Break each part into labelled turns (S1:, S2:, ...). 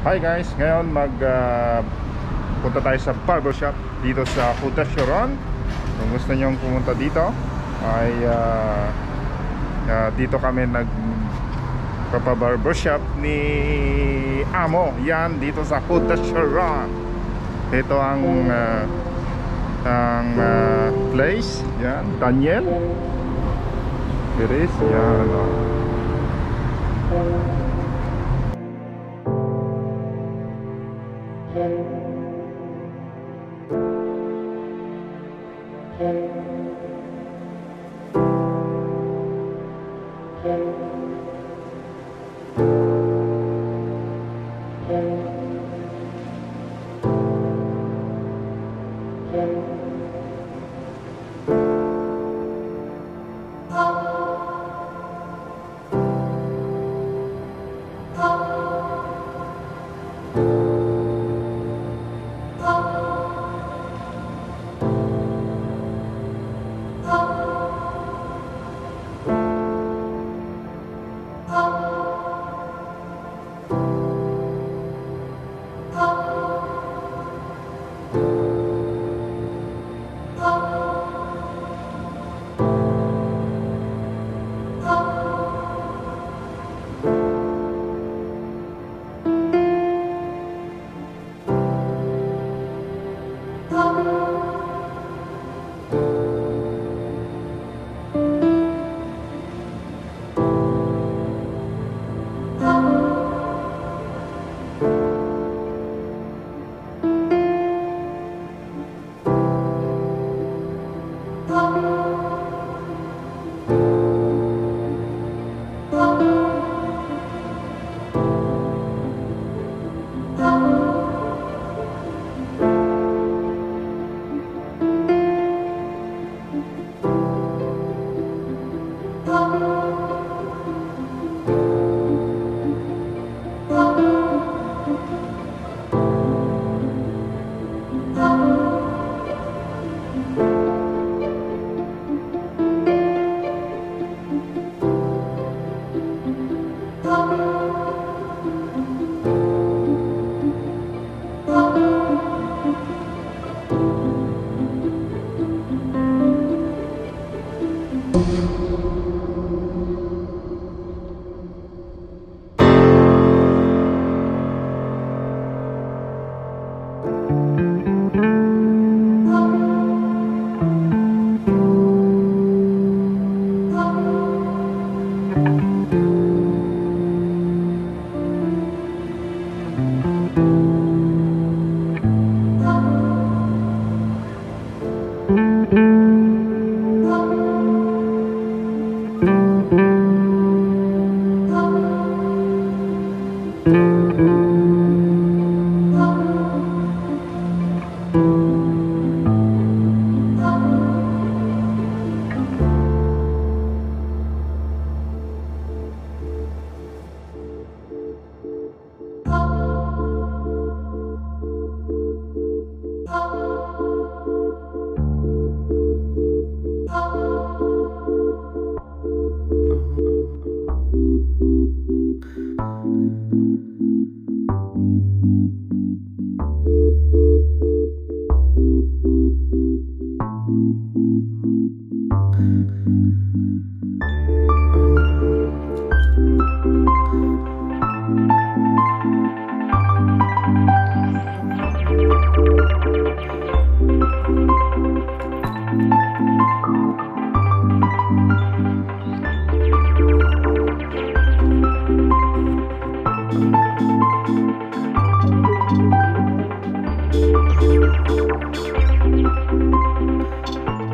S1: Hi guys, ngayon mag ah, punta tayo sa barbershop dito sa Puta Sharon. Kung gusto nyo pumunta dito ay ah, ah, dito kami nag barbershop ni Amo. Yan dito sa Puta Sharon. Ito ang ah, ang ah, place. Yan, Daniel. Here is yan. oh. Thank you.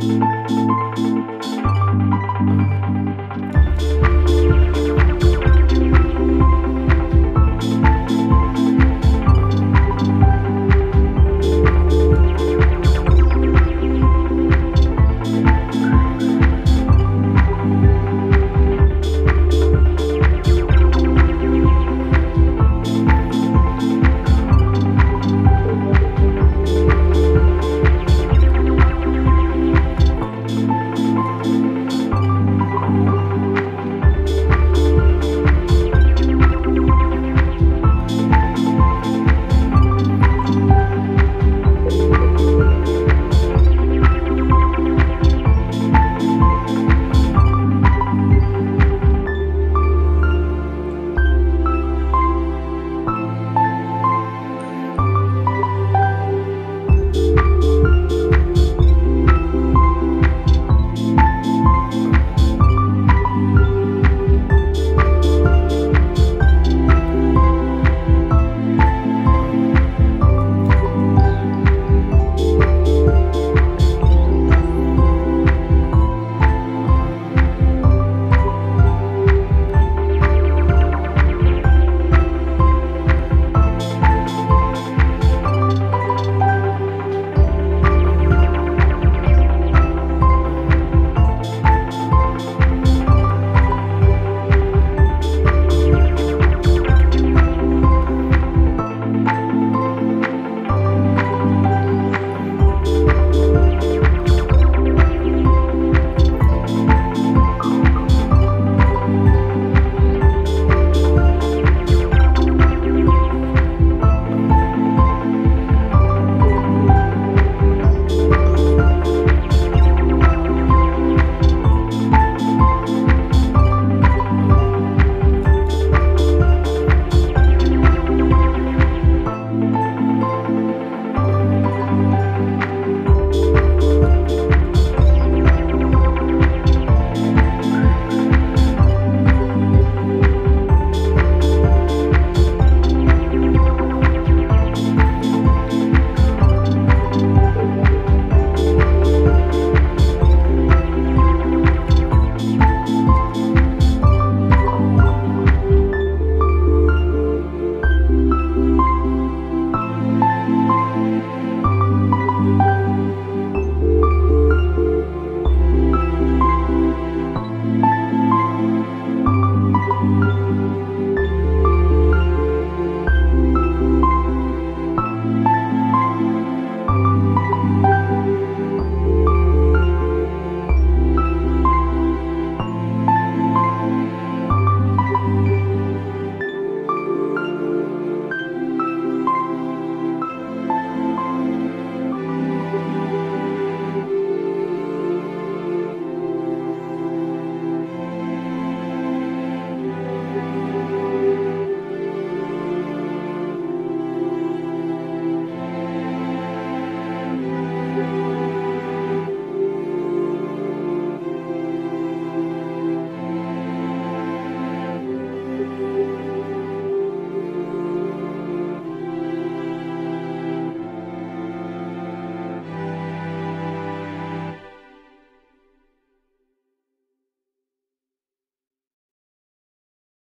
S1: Música